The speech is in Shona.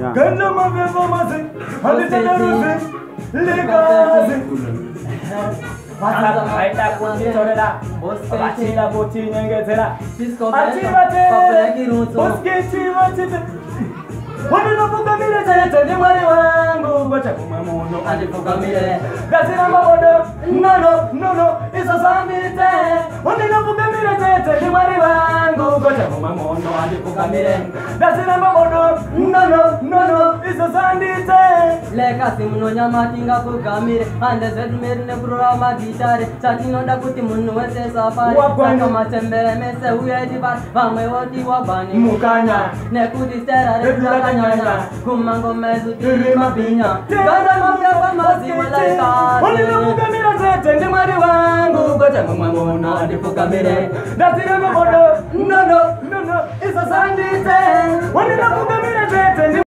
ngenomavevomazi alitenaruzi likazi vaaaita kutitorera vachida kutinyengedzera achivatebosketi vatite uninopugamire chaedzeni mwari wangu kwachakumwe muno andipugamire ngatiramba bodo nono nono izozambite uninopugamire chaedzeni mwari wangu kwachakumwe muno andipugamire ngatiramba bodo non lekasi munhu wanyamati nga kugamire handle zvedumeri nekururama gitare chatinoda kuti munhu wese safariaka matembere mese uyedivar vamwe wotiwa bani mukanya nekuti stera rekakanyanya kumangomezu tiri mabinya ndinamugamira zete ndimwari wangu kwete mumwe munhu andipugamire ndazirembe bodo nono